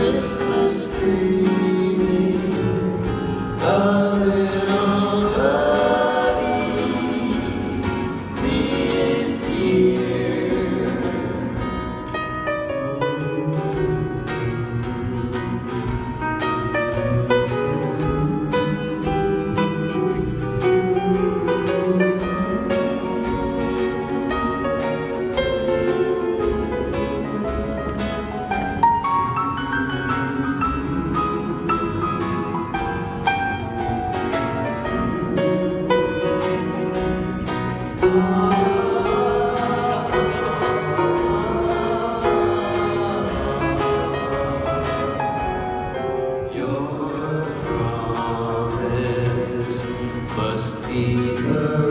Christmas dreaming.